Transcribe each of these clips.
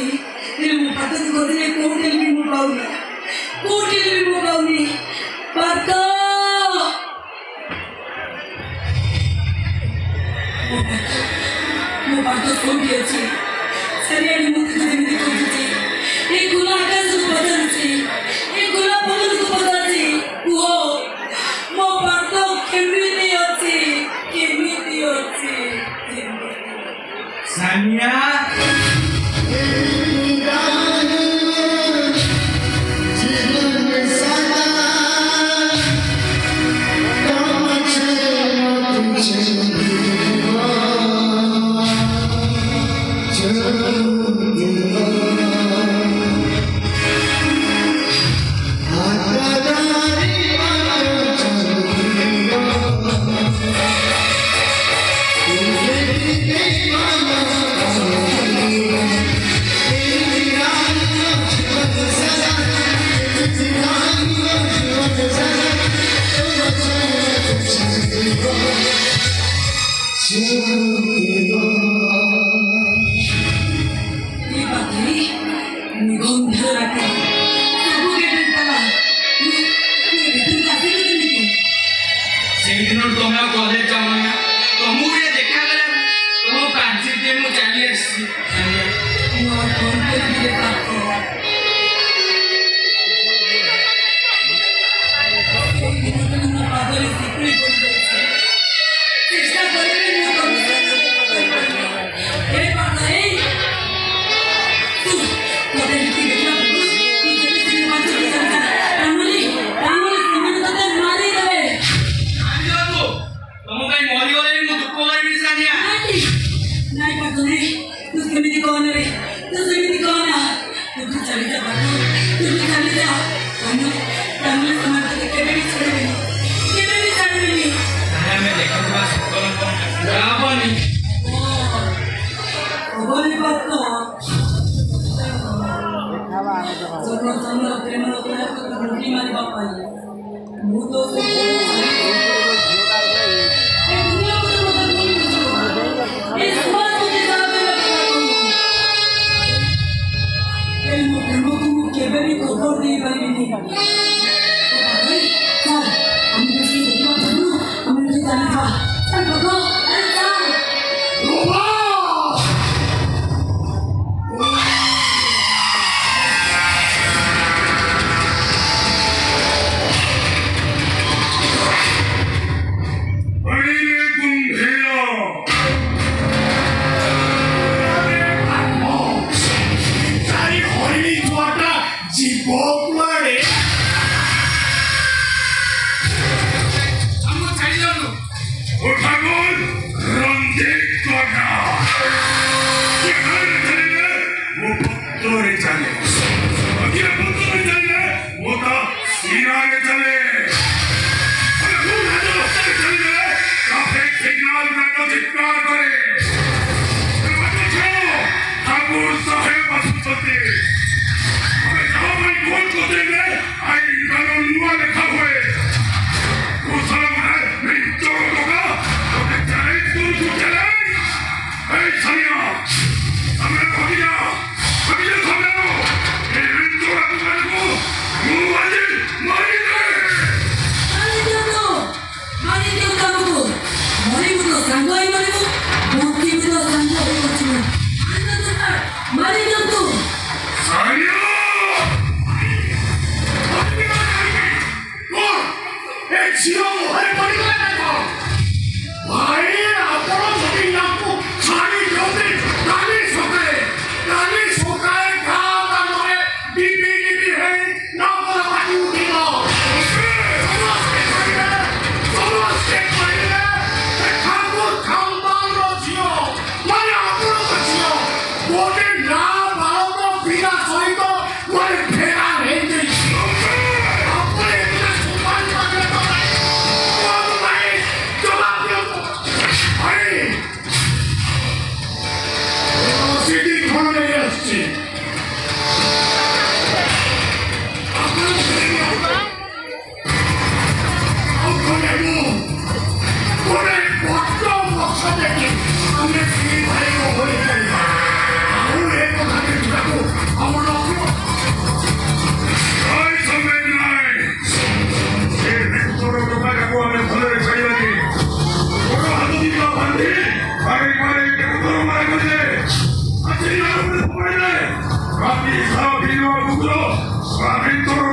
ಆಲೋಚಿಸಿ ನೀವು ಪಕ್ಕದ ಹೋದರೆ ಕೋಟೆಯಲ್ಲಿ ನಿಮ್ಮ ಬಾವುನಿ ಕೋಟೆಯಲ್ಲಿ ನಿಮ್ಮ ಬಾವುನಿ ಪಕ್ಕ वो बातों को भी अच्छी सरिया ने मुझे कभी नहीं खोजी थी एक गुलाब का सुख बदल थी एक गुलाब बदल को बदल थी वो वो बातों केमी नहीं होती केमी नहीं होती Sania Yeah. orgulho é este? ¡Rápido, rápido, al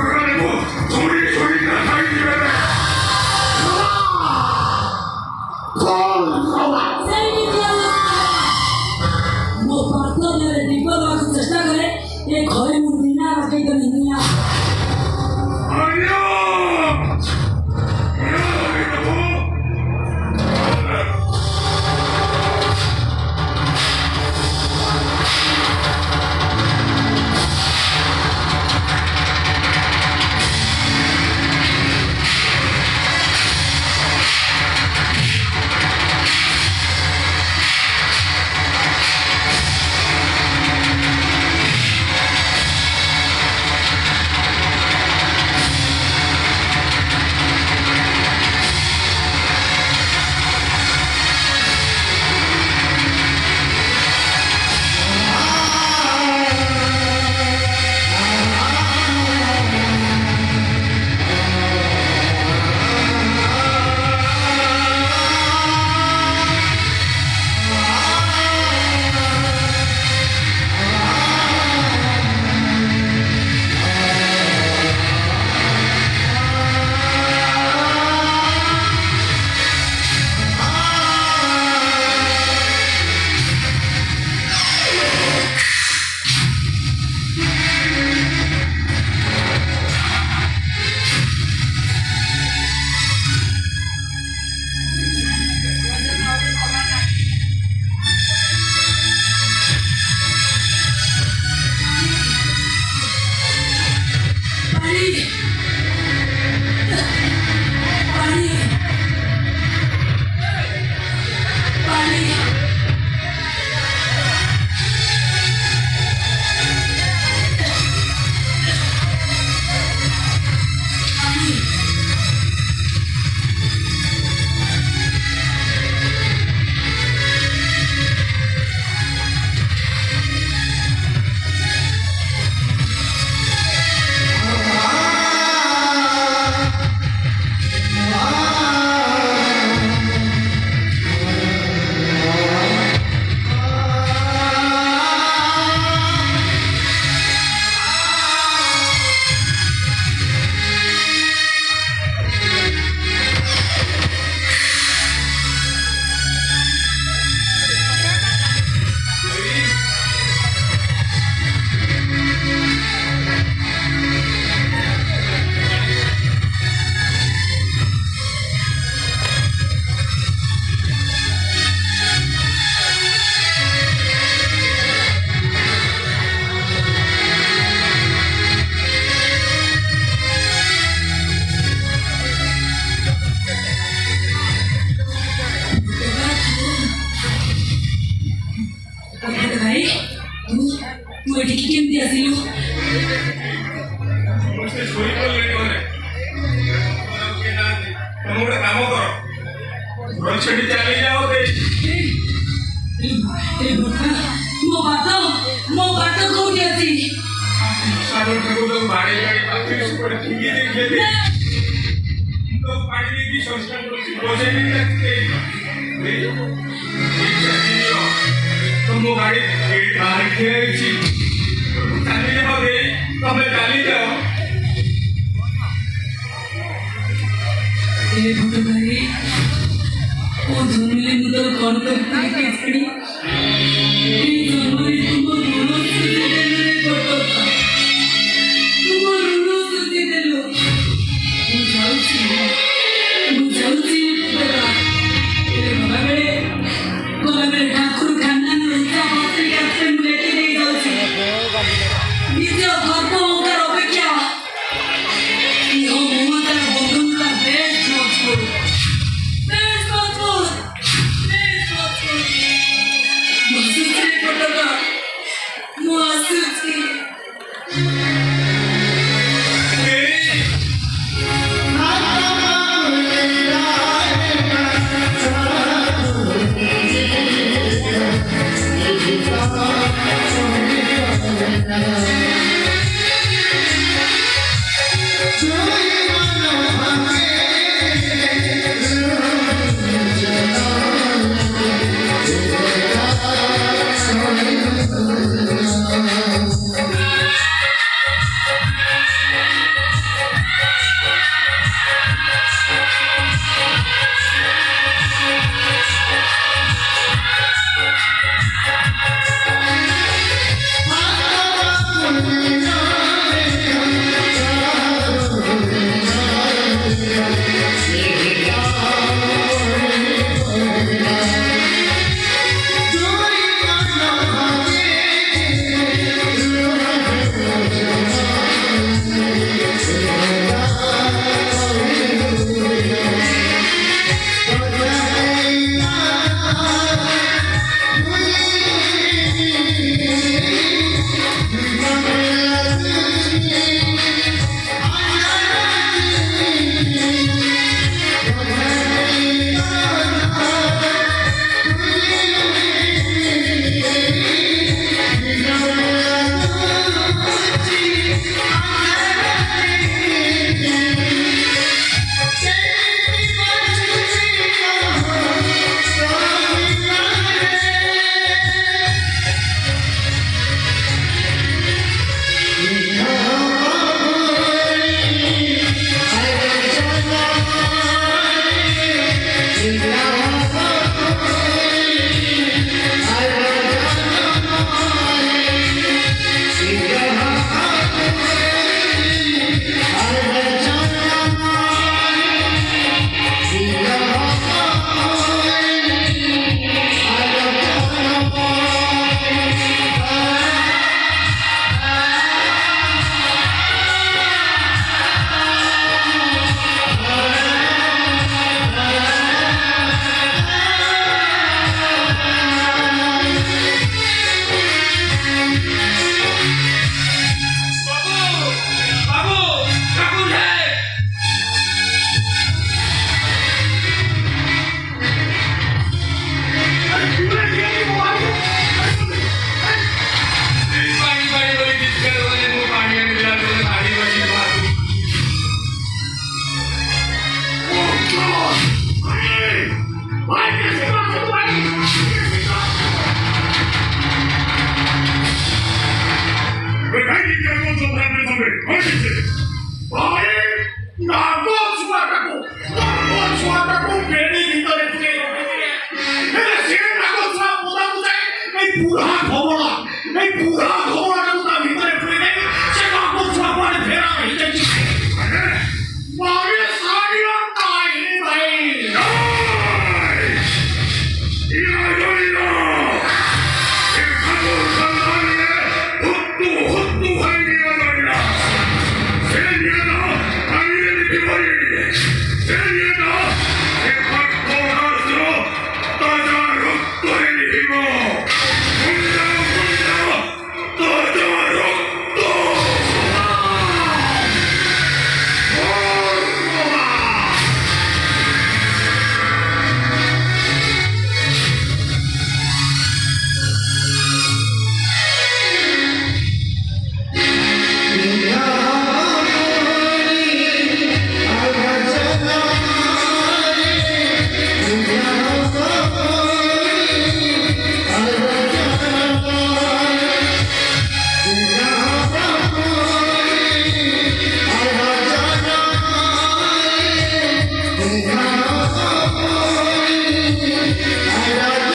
ছিল। ଗୋଟେ କାମ କର ସେଠି ଚାଲି ଯାଅ ମୋ ବାଟ ମୋ ବାଟ କୋଉଠି ଅଛି ମୋ ଗାଡ଼ି ବାହାରି ଠିଆ ହେଇଛି ढूंढ रहे वो धुंधले मुदल कौन करते किसकी ಕಾರ್ಮಿಕರಿಗೂ ತೊಂದರೆ ಆಗ್ತದೆ